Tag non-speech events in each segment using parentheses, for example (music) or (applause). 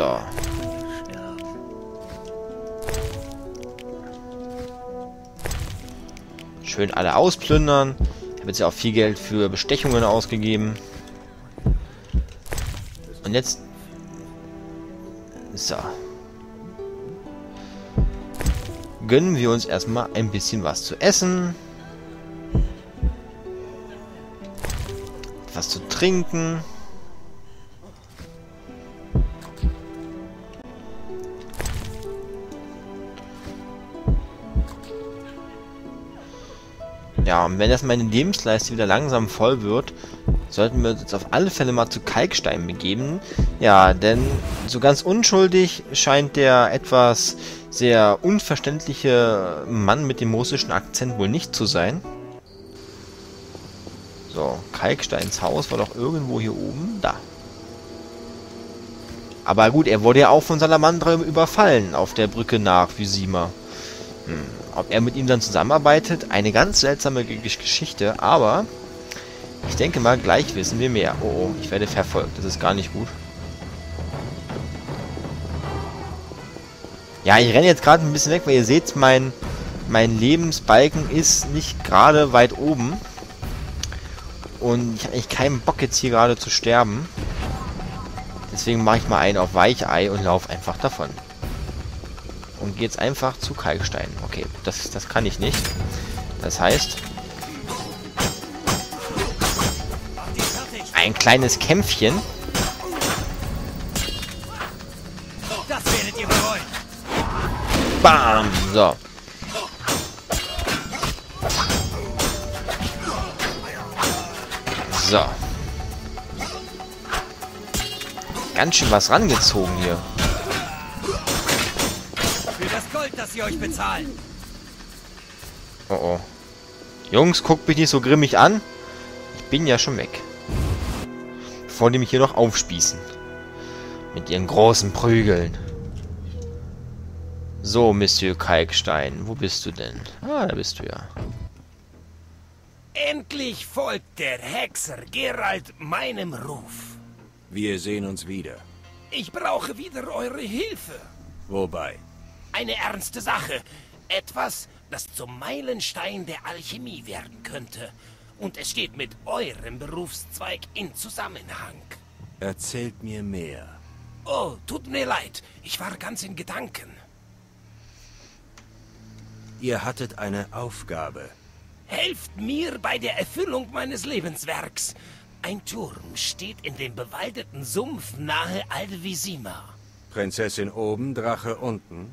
So. Schön alle ausplündern. Habe jetzt ja auch viel Geld für Bestechungen ausgegeben. Und jetzt... So. Gönnen wir uns erstmal ein bisschen was zu essen. Was zu trinken. Und wenn das meine Lebensleiste wieder langsam voll wird, sollten wir uns jetzt auf alle Fälle mal zu Kalkstein begeben. Ja, denn so ganz unschuldig scheint der etwas sehr unverständliche Mann mit dem russischen Akzent wohl nicht zu sein. So, Kalksteins Haus war doch irgendwo hier oben. Da. Aber gut, er wurde ja auch von Salamandra überfallen auf der Brücke nach Vysima. Ob er mit ihm dann zusammenarbeitet, eine ganz seltsame Geschichte, aber ich denke mal, gleich wissen wir mehr. Oh, oh, ich werde verfolgt. Das ist gar nicht gut. Ja, ich renne jetzt gerade ein bisschen weg, weil ihr seht, mein, mein Lebensbalken ist nicht gerade weit oben. Und ich habe eigentlich keinen Bock jetzt hier gerade zu sterben. Deswegen mache ich mal einen auf Weichei und laufe einfach davon. Und gehe jetzt einfach zu Kalkstein. Okay, das, das kann ich nicht. Das heißt... Ein kleines Kämpfchen. Bam! So. So. Ganz schön was rangezogen hier. Für das Gold, das sie euch bezahlen. Oh oh. Jungs, guckt mich nicht so grimmig an. Ich bin ja schon weg. Bevor die mich hier noch aufspießen. Mit ihren großen Prügeln. So, Monsieur Kalkstein, wo bist du denn? Ah, da bist du ja. Endlich folgt der Hexer Gerald meinem Ruf. Wir sehen uns wieder. Ich brauche wieder eure Hilfe. Wobei? Eine ernste Sache. Etwas, das zum Meilenstein der Alchemie werden könnte. Und es steht mit eurem Berufszweig in Zusammenhang. Erzählt mir mehr. Oh, tut mir leid. Ich war ganz in Gedanken. Ihr hattet eine Aufgabe. Helft mir bei der Erfüllung meines Lebenswerks. Ein Turm steht in dem bewaldeten Sumpf nahe Alvisima. Prinzessin oben, Drache unten.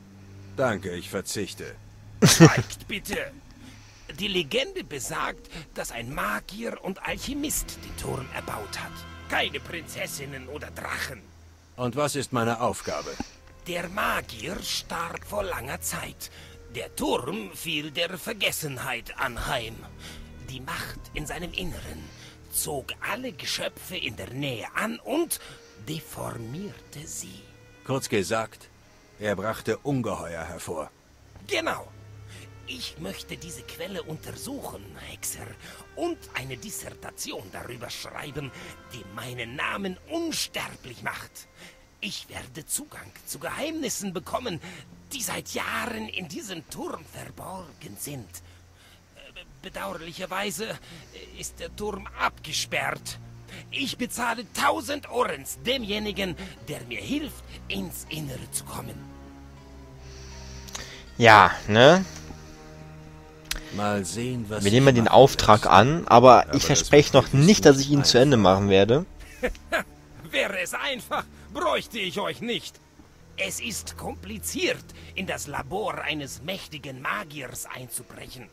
Danke, ich verzichte. Schweigt bitte. Die Legende besagt, dass ein Magier und Alchemist den Turm erbaut hat. Keine Prinzessinnen oder Drachen. Und was ist meine Aufgabe? Der Magier starb vor langer Zeit. Der Turm fiel der Vergessenheit anheim. Die Macht in seinem Inneren zog alle Geschöpfe in der Nähe an und deformierte sie. Kurz gesagt, er brachte Ungeheuer hervor. Genau. Ich möchte diese Quelle untersuchen, Hexer, und eine Dissertation darüber schreiben, die meinen Namen unsterblich macht. Ich werde Zugang zu Geheimnissen bekommen, die seit Jahren in diesem Turm verborgen sind. Äh, Bedauerlicherweise ist der Turm abgesperrt. Ich bezahle 1000 Orens demjenigen, der mir hilft, ins Innere zu kommen. Ja, ne? Mal sehen, was Wir ich nehmen den Auftrag lässt. an, aber Aber ich verspreche noch nicht, dass ich ihn zu Ende machen werde. (laughs) Wäre es einfach, bräuchte ich euch nicht. Es ist kompliziert, in das Labor eines mächtigen Magiers einzubrechen.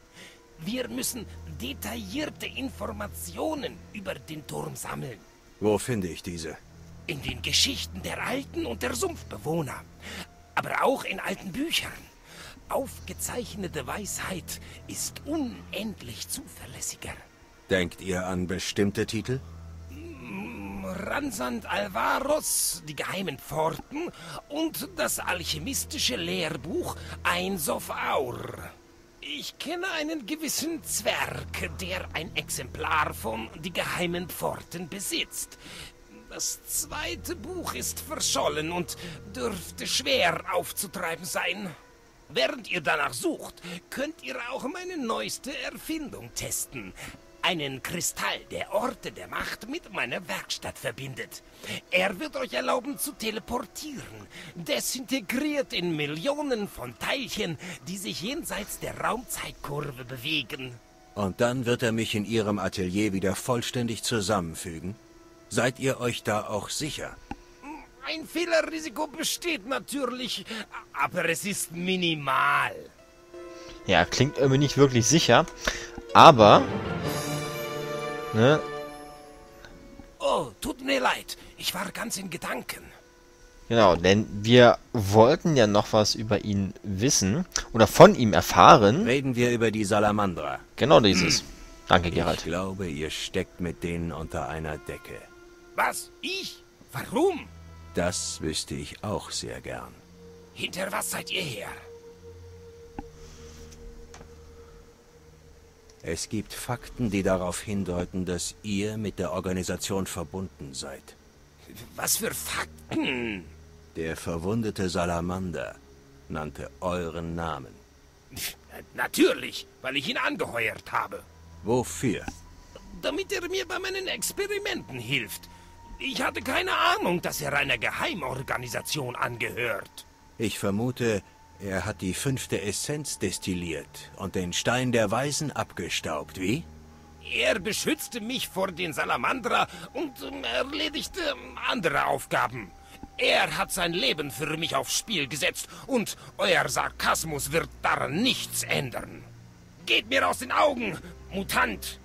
Wir müssen detaillierte Informationen über den Turm sammeln. Wo finde ich diese? In den Geschichten der Alten und der Sumpfbewohner. Aber auch in alten Büchern. Aufgezeichnete Weisheit ist unendlich zuverlässiger. Denkt ihr an bestimmte Titel? Ransand Alvaros, die geheimen Pforten und das alchemistische Lehrbuch Eins of Aur. Ich kenne einen gewissen Zwerg, der ein Exemplar von Die geheimen Pforten besitzt. Das zweite Buch ist verschollen und dürfte schwer aufzutreiben sein. Während ihr danach sucht, könnt ihr auch meine neueste Erfindung testen. Einen Kristall, der Orte der Macht mit meiner Werkstatt verbindet. Er wird euch erlauben zu teleportieren, desintegriert in Millionen von Teilchen, die sich jenseits der Raumzeitkurve bewegen. Und dann wird er mich in Ihrem Atelier wieder vollständig zusammenfügen? Seid ihr euch da auch sicher? Ein Fehlerrisiko besteht natürlich, aber es ist minimal. Ja, klingt irgendwie nicht wirklich sicher. Aber... Ne? Oh, tut mir leid. Ich war ganz in Gedanken. Genau, denn wir wollten ja noch was über ihn wissen oder von ihm erfahren. Reden wir über die Salamandra. Genau dieses. Danke, Ich Gerald. glaube, ihr steckt mit denen unter einer Decke. Was? Ich? Warum? Das wüsste ich auch sehr gern. Hinter was seid ihr her? Es gibt Fakten, die darauf hindeuten, dass ihr mit der Organisation verbunden seid. Was für Fakten? Der verwundete Salamander nannte euren Namen. Natürlich, weil ich ihn angeheuert habe. Wofür? Damit er mir bei meinen Experimenten hilft. Ich hatte keine Ahnung, dass er einer Geheimorganisation angehört. Ich vermute, er hat die fünfte Essenz destilliert und den Stein der Weisen abgestaubt, wie? Er beschützte mich vor den Salamandra und ähm, erledigte ähm, andere Aufgaben. Er hat sein Leben für mich aufs Spiel gesetzt und euer Sarkasmus wird daran nichts ändern. Geht mir aus den Augen, Mutant!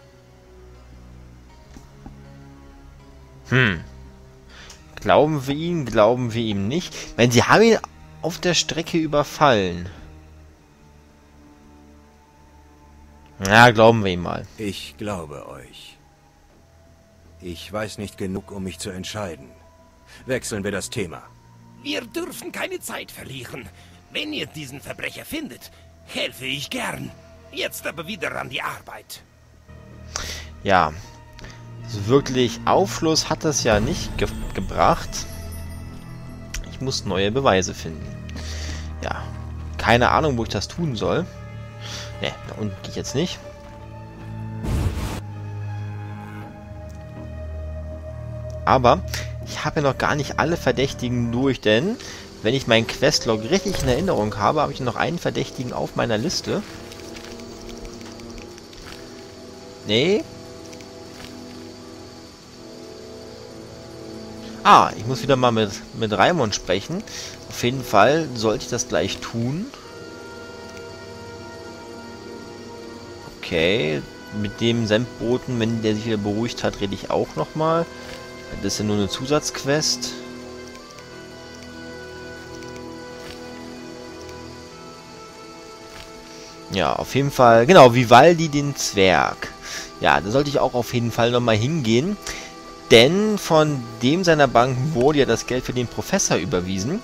Glauben wir ihm, glauben wir ihm nicht? Wenn sie haben ihn auf der Strecke überfallen. Ja, glauben wir ihm mal. Ich glaube euch. Ich weiß nicht genug, um mich zu entscheiden. Wechseln wir das Thema. Wir dürfen keine Zeit verlieren. Wenn ihr diesen Verbrecher findet, helfe ich gern. Jetzt aber wieder an die Arbeit. Ja. So wirklich Aufschluss hat das ja nicht ge gebracht. Muss neue Beweise finden. Ja. Keine Ahnung, wo ich das tun soll. Ne, da unten gehe ich jetzt nicht. Aber ich habe ja noch gar nicht alle Verdächtigen durch, denn wenn ich meinen Questlog richtig in Erinnerung habe, habe ich noch einen Verdächtigen auf meiner Liste. Nee. Ah, ich muss wieder mal mit, mit Raimund sprechen. Auf jeden Fall sollte ich das gleich tun. Okay, mit dem Sendboten, wenn der sich wieder beruhigt hat, rede ich auch nochmal. Das ist ja nur eine Zusatzquest. Ja, auf jeden Fall. Genau, Vivaldi den Zwerg. Ja, da sollte ich auch auf jeden Fall nochmal hingehen. Denn von dem seiner Bank wurde ja das Geld für den Professor überwiesen.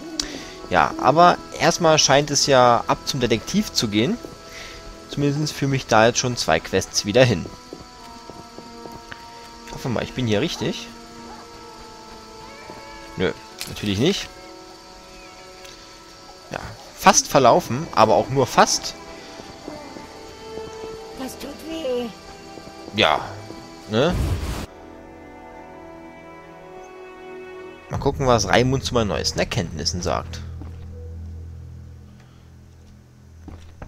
Ja, aber erstmal scheint es ja ab zum Detektiv zu gehen. Zumindest für mich da jetzt schon zwei Quests wieder hin. Ich hoffe mal, ich bin hier richtig. Nö, natürlich nicht. Ja, fast verlaufen, aber auch nur fast. Das tut weh. Ja, ne? Gucken, was Raimund zu meinen neuesten Erkenntnissen sagt.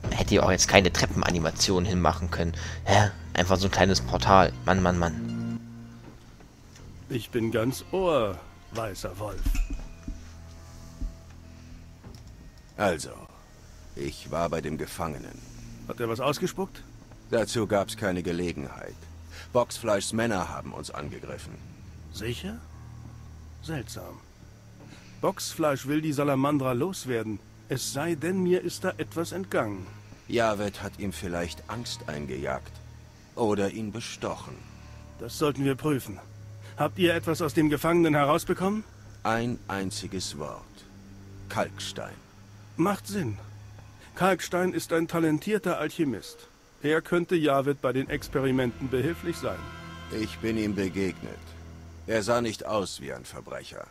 Hätte ihr auch jetzt keine Treppenanimation hinmachen können. Hä? Einfach so ein kleines Portal. Mann, Mann, Mann. Ich bin ganz Ohr, weißer Wolf. Also, ich war bei dem Gefangenen. Hat er was ausgespuckt? Dazu gab's keine Gelegenheit. Boxfleischs Männer haben uns angegriffen. Sicher? Seltsam. Boxfleisch will die Salamandra loswerden. Es sei denn, mir ist da etwas entgangen. Javed hat ihm vielleicht Angst eingejagt. Oder ihn bestochen. Das sollten wir prüfen. Habt ihr etwas aus dem Gefangenen herausbekommen? Ein einziges Wort. Kalkstein. Macht Sinn. Kalkstein ist ein talentierter Alchemist. Er könnte Javed bei den Experimenten behilflich sein. Ich bin ihm begegnet. Er sah nicht aus wie ein Verbrecher.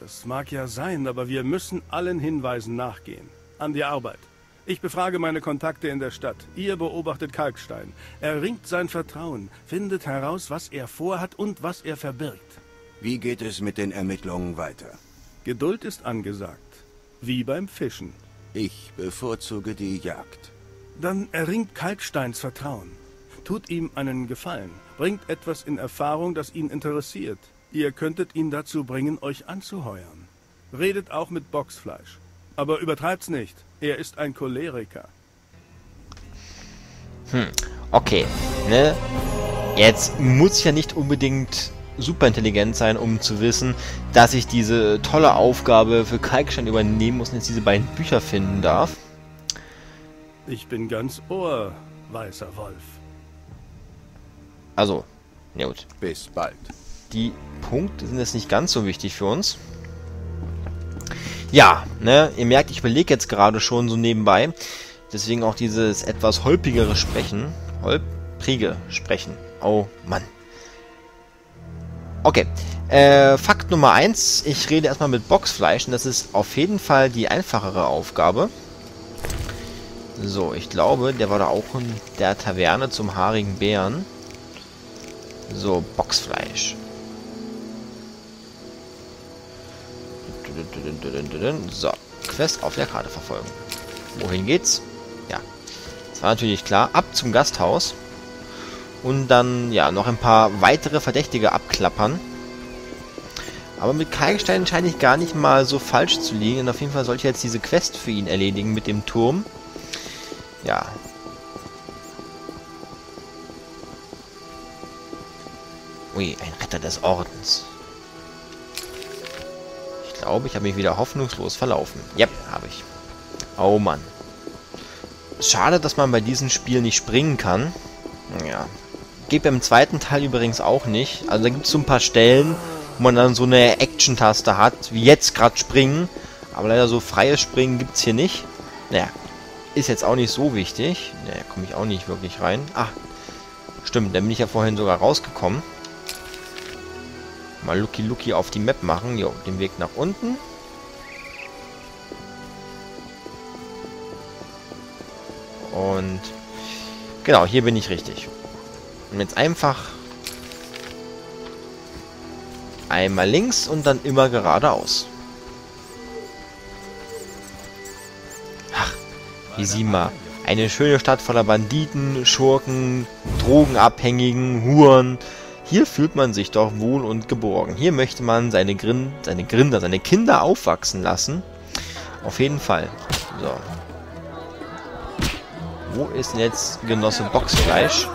Das mag ja sein, aber wir müssen allen Hinweisen nachgehen. An die Arbeit. Ich befrage meine Kontakte in der Stadt. Ihr beobachtet Kalkstein. Erringt sein Vertrauen, findet heraus, was er vorhat und was er verbirgt. Wie geht es mit den Ermittlungen weiter? Geduld ist angesagt. Wie beim Fischen. Ich bevorzuge die Jagd. Dann erringt Kalksteins Vertrauen. Tut ihm einen Gefallen. Bringt etwas in Erfahrung, das ihn interessiert. Ihr könntet ihn dazu bringen, euch anzuheuern. Redet auch mit Boxfleisch. Aber übertreibt's nicht. Er ist ein Choleriker. Hm, okay. Ne? Jetzt muss ich ja nicht unbedingt super intelligent sein, um zu wissen, dass ich diese tolle Aufgabe für Kalkstein übernehmen muss und jetzt diese beiden Bücher finden darf. Ich bin ganz Ohr, weißer Wolf. Also, ja gut. Bis bald. Die Punkte sind jetzt nicht ganz so wichtig für uns. Ja, ne, ihr merkt, ich überlege jetzt gerade schon so nebenbei. Deswegen auch dieses etwas holpigere Sprechen. Holprige Sprechen. Oh Mann. Okay. Äh, Fakt Nummer 1. Ich rede erstmal mit Boxfleisch und das ist auf jeden Fall die einfachere Aufgabe. So, ich glaube, der war da auch in der Taverne zum haarigen Bären. So, Boxfleisch. So, Quest auf der Karte verfolgen. Wohin geht's? Ja. Das war natürlich klar. Ab zum Gasthaus. Und dann, ja, noch ein paar weitere Verdächtige abklappern. Aber mit Kalkstein scheine ich gar nicht mal so falsch zu liegen. Und auf jeden Fall sollte ich jetzt diese Quest für ihn erledigen mit dem Turm. Ja. Ui, ein Retter des Ordens glaube, ich habe mich wieder hoffnungslos verlaufen. Yep, habe ich. Oh Mann. Schade, dass man bei diesem Spiel nicht springen kann. Ja. Geht beim zweiten Teil übrigens auch nicht. Also da gibt es so ein paar Stellen, wo man dann so eine Action-Taste hat, wie jetzt gerade springen. Aber leider so freies Springen gibt es hier nicht. Naja, ist jetzt auch nicht so wichtig. Naja, komme ich auch nicht wirklich rein. Ah, stimmt, da bin ich ja vorhin sogar rausgekommen. Mal Lucky Lucky auf die Map machen. Jo, den Weg nach unten. Und genau, hier bin ich richtig. Und jetzt einfach einmal links und dann immer geradeaus. Ach, Visima. Eine schöne Stadt voller Banditen, Schurken, Drogenabhängigen, Huren, hier fühlt man sich doch wohl und geborgen. Hier möchte man seine, Grin seine Grinder, seine Kinder aufwachsen lassen. Auf jeden Fall. So. Wo ist denn jetzt Genosse Boxfleisch?